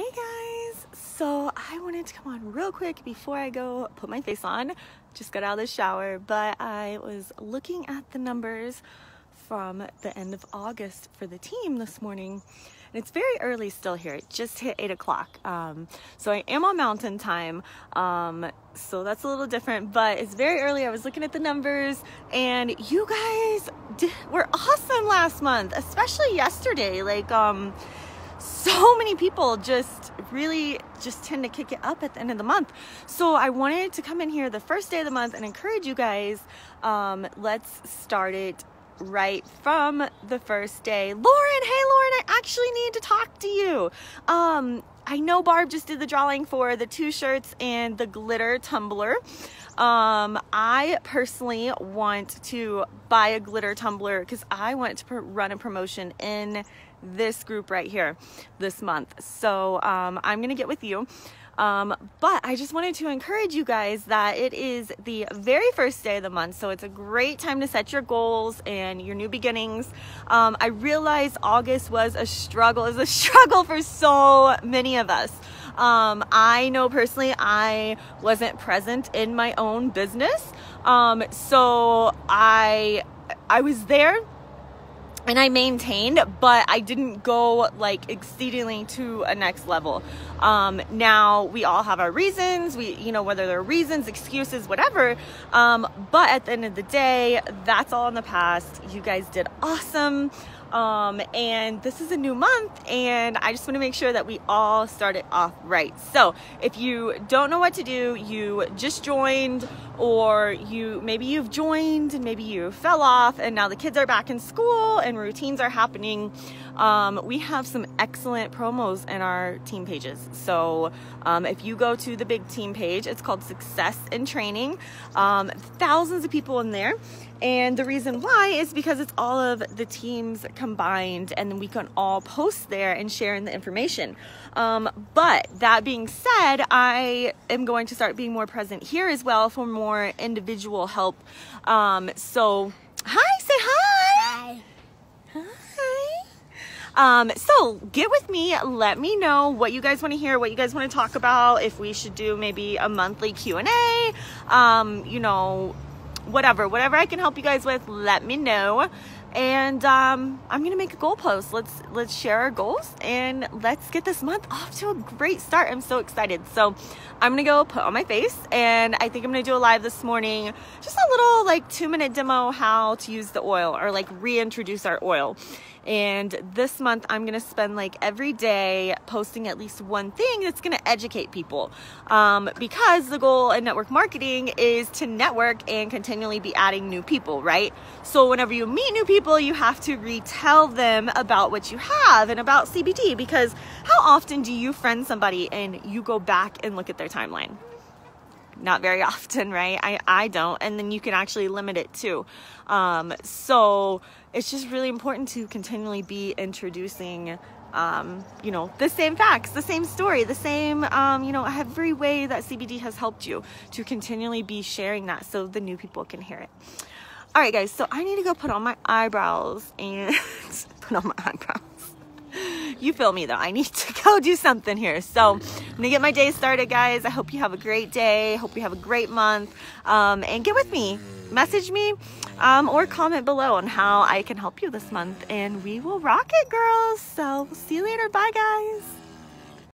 Hey guys! So I wanted to come on real quick before I go put my face on. Just got out of the shower, but I was looking at the numbers from the end of August for the team this morning. And it's very early still here. It just hit 8 o'clock. Um, so I am on mountain time. Um, so that's a little different, but it's very early. I was looking at the numbers, and you guys did, were awesome last month, especially yesterday. Like, um, so many people just really just tend to kick it up at the end of the month. So I wanted to come in here the first day of the month and encourage you guys. Um, let's start it right from the first day. Lauren, hey Lauren, I actually need to talk to you. Um, I know Barb just did the drawing for the two shirts and the glitter tumbler. Um, I personally want to buy a glitter tumbler because I want to run a promotion in this group right here this month. So um, I'm gonna get with you. Um, but I just wanted to encourage you guys that it is the very first day of the month, so it's a great time to set your goals and your new beginnings. Um, I realized August was a struggle, is a struggle for so many of us. Um, I know personally I wasn't present in my own business, um, so I I was there and I maintained, but I didn't go like exceedingly to a next level. Um, now we all have our reasons, we, you know, whether they're reasons, excuses, whatever. Um, but at the end of the day, that's all in the past. You guys did awesome. Um, and this is a new month, and I just want to make sure that we all start it off right. So, if you don't know what to do, you just joined, or you maybe you've joined and maybe you fell off, and now the kids are back in school and routines are happening. Um, we have some excellent promos in our team pages. So, um, if you go to the big team page, it's called Success in Training. Um, thousands of people in there and the reason why is because it's all of the teams combined and then we can all post there and share in the information. Um, but that being said, I am going to start being more present here as well for more individual help. Um, so, hi, say hi. Hi. Hi. Um, so get with me. Let me know what you guys want to hear, what you guys want to talk about. If we should do maybe a monthly Q and A. Um, you know, whatever, whatever I can help you guys with, let me know. And um, I'm gonna make a goal post. Let's let's share our goals and let's get this month off to a great start. I'm so excited. So I'm gonna go put on my face and I think I'm gonna do a live this morning, just a little like two minute demo how to use the oil or like reintroduce our oil. And this month, I'm to spend like every day posting at least one thing that's to educate people. Um, because the goal in network marketing is to network and continually be adding new people, right? So whenever you meet new people, you have to retell them about what you have and about CBD. Because how often do you friend somebody and you go back and look at their timeline? not very often, right? I, I don't. And then you can actually limit it too. Um, so it's just really important to continually be introducing um, you know, the same facts, the same story, the same, um, you know, every way that CBD has helped you to continually be sharing that so the new people can hear it. All right, guys, so I need to go put on my eyebrows and put on my eyebrows. You feel me though. I need to go do something here. So I'm gonna get my day started, guys. I hope you have a great day. Hope you have a great month. Um, and get with me. Message me um, or comment below on how I can help you this month. And we will rock it, girls. So see you later. Bye, guys.